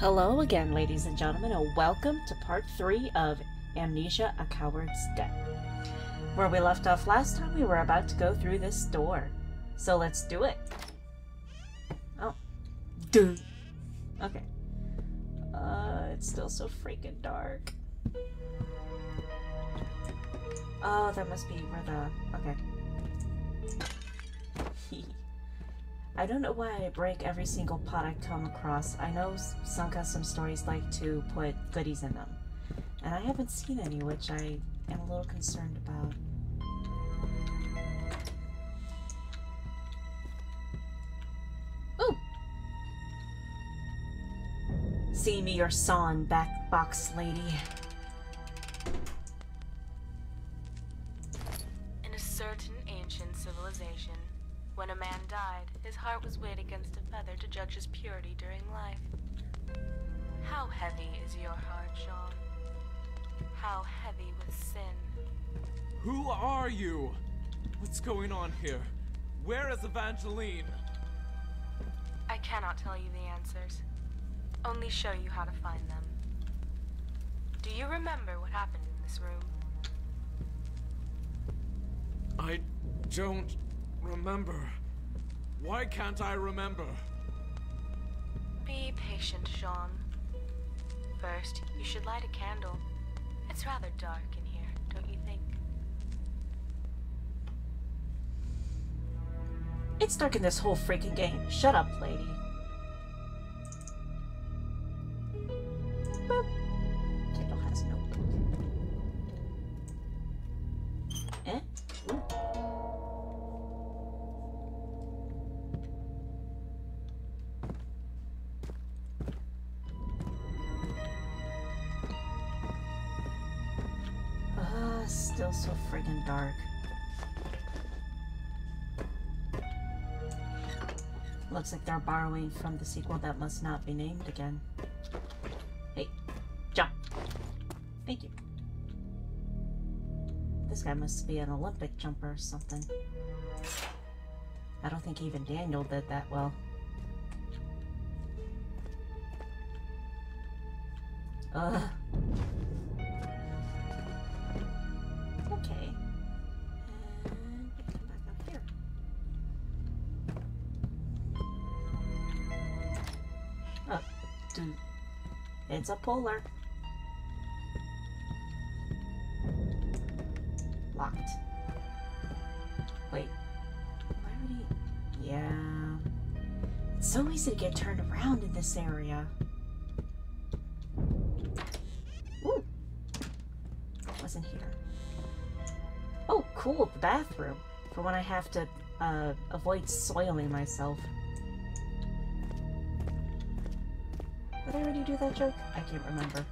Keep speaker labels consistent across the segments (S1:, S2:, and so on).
S1: Hello again, ladies and gentlemen, and welcome to part three of Amnesia A Coward's Debt. Where we left off last time, we were about to go through this door. So let's do it. Oh. Duh. Okay. Uh, it's still so freaking dark. Oh, that must be where the... Okay. I don't know why I break every single pot I come across. I know some custom stories like to put goodies in them. And I haven't seen any, which I am a little concerned about. Ooh! See me your son, back box lady.
S2: A feather to judge his purity during life. How heavy is your heart, Jean? How heavy with sin?
S3: Who are you? What's going on here? Where is Evangeline?
S2: I cannot tell you the answers. Only show you how to find them. Do you remember what happened in this room?
S3: I don't remember. Why can't I remember?
S2: Be patient, Jean. First, you should light a candle. It's rather dark in here, don't you think?
S1: It's dark in this whole freaking game. Shut up, lady. Still so friggin' dark. Looks like they're borrowing from the sequel that must not be named again. Hey, jump. Thank you. This guy must be an Olympic jumper or something. I don't think even Daniel did that well. Ugh. It's a polar. Locked. Wait. Yeah. It's so easy to get turned around in this area. Ooh. Wasn't here. Oh, cool, the bathroom. For when I have to, uh, avoid soiling myself. Did I already do that joke? I can't remember.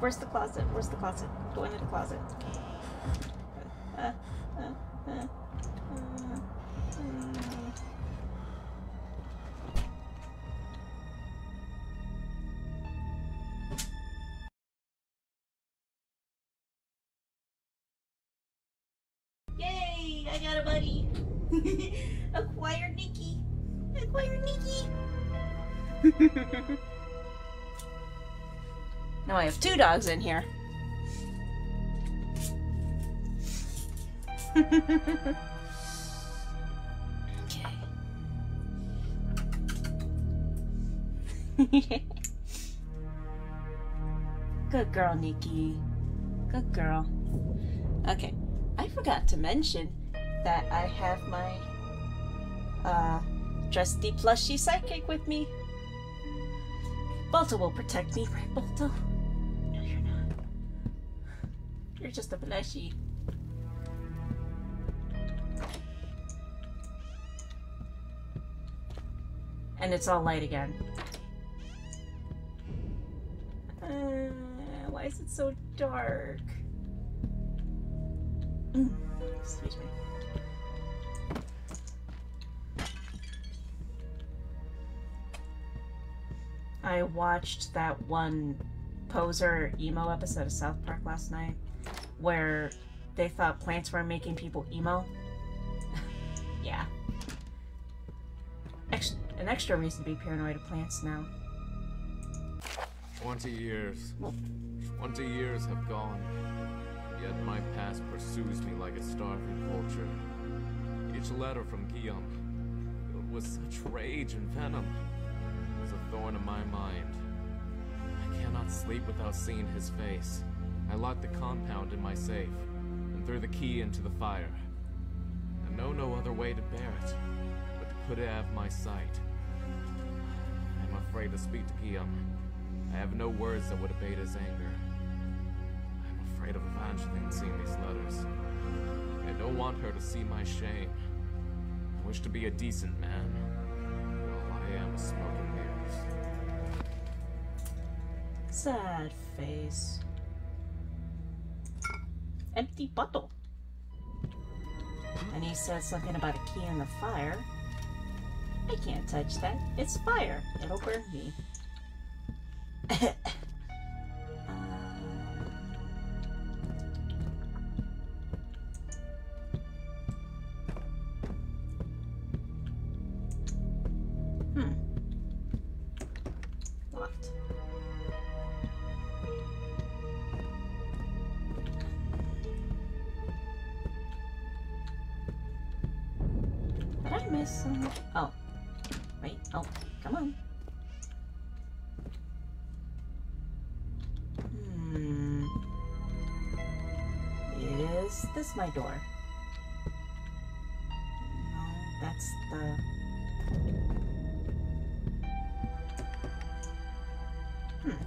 S1: Where's the closet? Where's the closet? Go into the closet. Yay! I got a buddy. Acquired Nikki. Acquired Nikki. now I have two dogs in here. okay. Good girl, Nikki. Good girl. Okay. I forgot to mention that I have my uh trusty plushy sidekick with me. Balto will protect me, right, Balto? You're just a plushie. And it's all light again. Uh, why is it so dark? Mm, excuse me. I watched that one poser emo episode of South Park last night where they thought plants were making people emo. yeah. Ex- an extra reason to be paranoid of plants now.
S3: Twenty years. Twenty years have gone. Yet my past pursues me like a starving vulture. Each letter from Guillaume, filled with such rage and venom, is a thorn in my mind. I cannot sleep without seeing his face. I locked the compound in my safe and threw the key into the fire. I know no other way to bear it, but to put it out of my sight. I'm afraid to speak to Guillaume. I have no words that would abate his anger. I'm afraid of Evangeline seeing these letters. I don't want her to see my shame. I wish to be a decent man. All I am is smoke and mirrors.
S1: Sad face. Empty bottle. And he says something about a key in the fire. I can't touch that. It's fire. It'll burn me. Miss some? Oh. Wait. Oh, come on. Hmm. Is this my door? No, that's the. Hmm.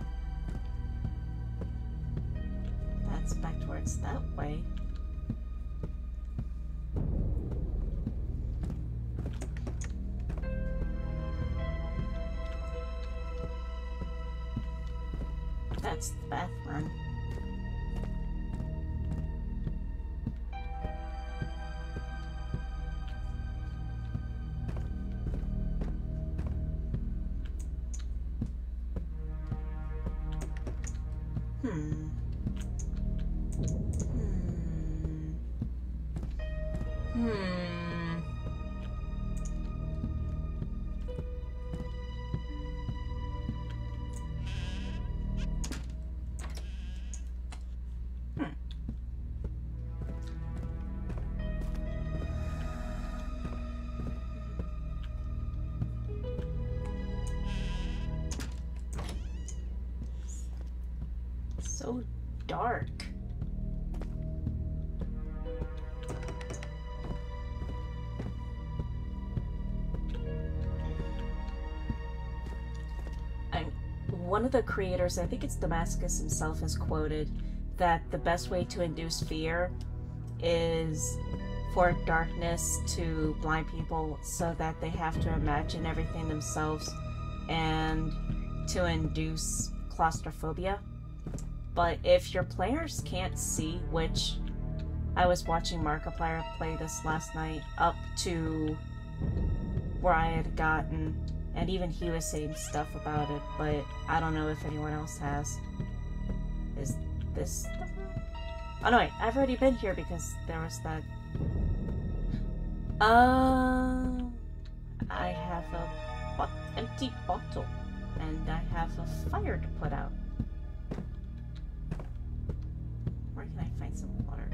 S1: That's back towards that way. Hmm. One of the creators, I think it's Damascus himself, has quoted that the best way to induce fear is for darkness to blind people so that they have to imagine everything themselves and to induce claustrophobia. But if your players can't see, which I was watching Markiplier play this last night up to where I had gotten, and even he was saying stuff about it, but I don't know if anyone else has. Is this. Oh no, wait, I've already been here because there was that. Uh, I have a bot- empty bottle, and I have a fire to put out. Where can I find some water?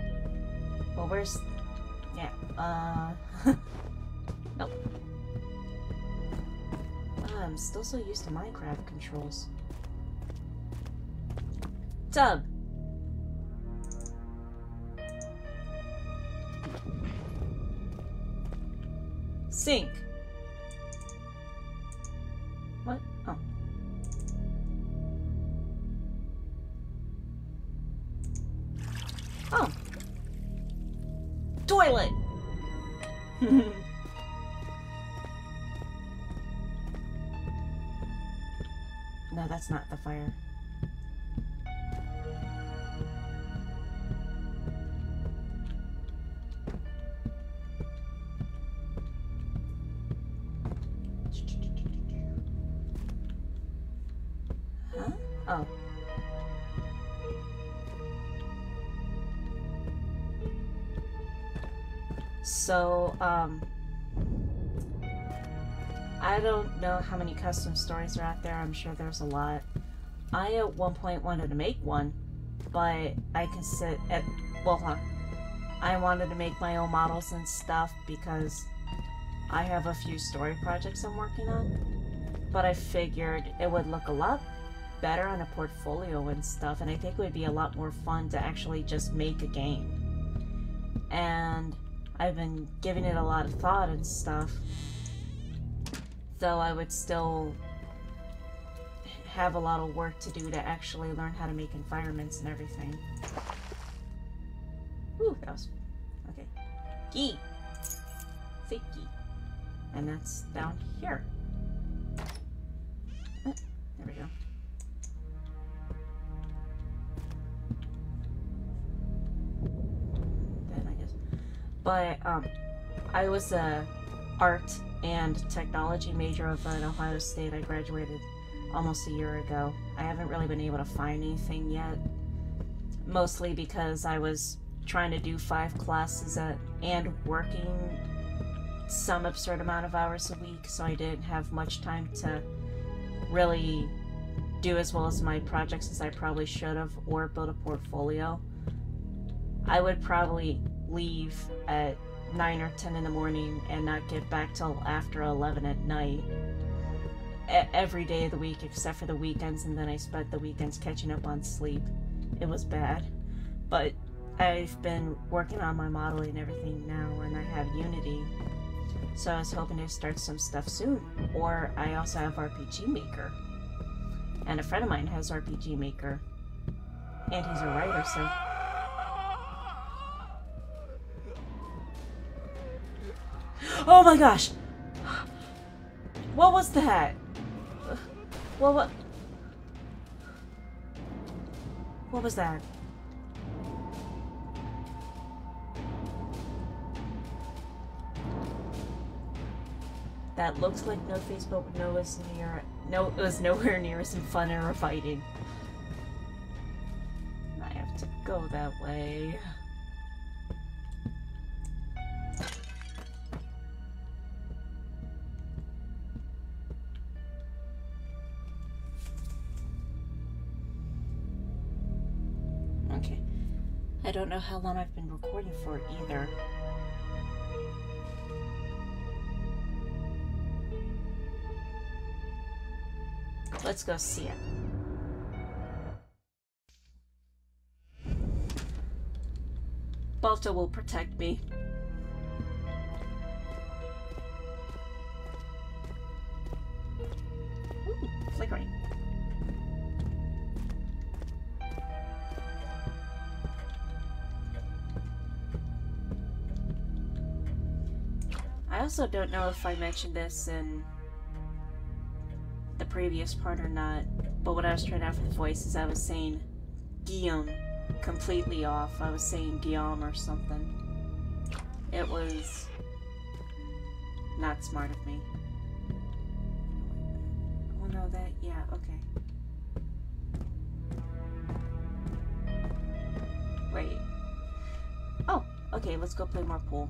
S1: Well, where's. Yeah, uh. nope. I'm still so used to Minecraft controls. Tub! Sink! No, that's not the fire. Huh? Oh. So, um, I don't know how many custom stories are out there. I'm sure there's a lot. I at one point wanted to make one, but I can sit at well, on. I wanted to make my own models and stuff because I have a few story projects I'm working on. But I figured it would look a lot better on a portfolio and stuff, and I think it would be a lot more fun to actually just make a game. And I've been giving it a lot of thought and stuff. Though I would still have a lot of work to do to actually learn how to make environments and everything. Ooh, that was okay. Key. Say key. And that's down here. Uh, there we go. Then I guess. But um I was a art and technology major of at Ohio State. I graduated almost a year ago. I haven't really been able to find anything yet. Mostly because I was trying to do five classes at, and working some absurd amount of hours a week, so I didn't have much time to really do as well as my projects as I probably should have or build a portfolio. I would probably leave at 9 or 10 in the morning and not get back till after 11 at night every day of the week except for the weekends and then I spent the weekends catching up on sleep. It was bad. But I've been working on my modeling and everything now and I have Unity. So I was hoping to start some stuff soon. Or I also have RPG Maker. And a friend of mine has RPG Maker. And he's a writer, so Oh my gosh! What was that? What what? What was that? That looks like no Facebook, no was near, no, it was nowhere near as fun or fighting. I have to go that way. Know how long I've been recording for either. Let's go see it. Balto will protect me. Also don't know if I mentioned this in the previous part or not, but when I was trying out for the voices, I was saying Guillaume completely off. I was saying Guillaume or something. It was not smart of me. Oh no, that, yeah, okay. Wait. Oh, okay, let's go play more pool.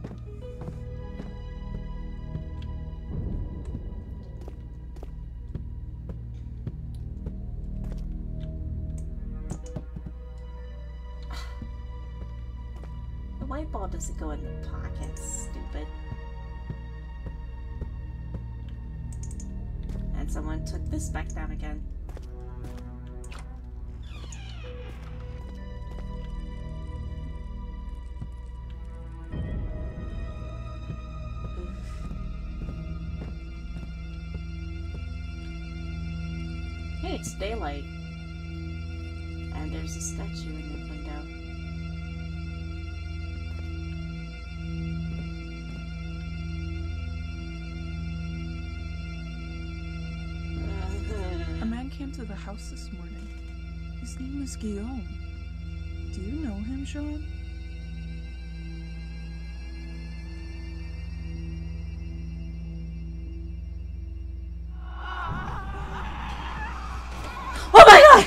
S1: Ball doesn't go in the pocket, stupid. And someone took this back down again. Hey, it's daylight. And there's a statue in the
S4: house this morning. His name is Guillaume. Do you know him, Jean?
S1: Oh my god!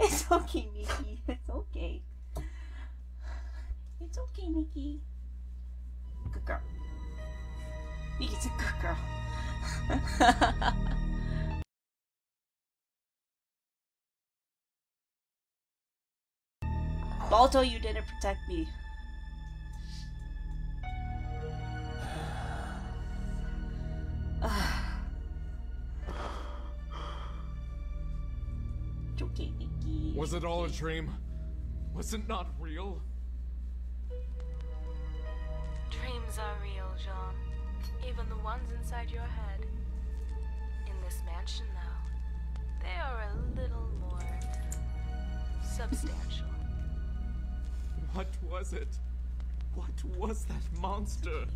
S1: It's okay, Nikki. It's okay. It's okay, Nikki. Good girl. Nikki's a good girl. Balto, you didn't protect me. Okay, Nikki.
S3: Was it all a dream? Was it not real?
S2: Dreams are real, Jean. Even the ones inside your head. In this mansion, though, they are a little more substantial.
S3: What was it? What was that monster?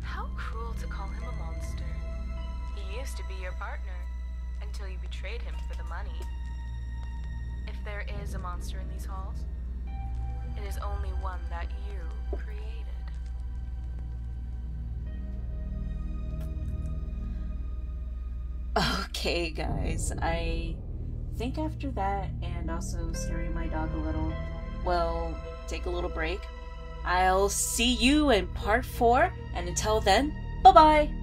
S2: How cruel to call him a monster. He used to be your partner until you betrayed him for the money. If there is a monster in these halls, it is only one that you created.
S1: Okay, guys, I think after that, and also scaring my dog a little, well, take a little break. I'll see you in part four, and until then, bye bye!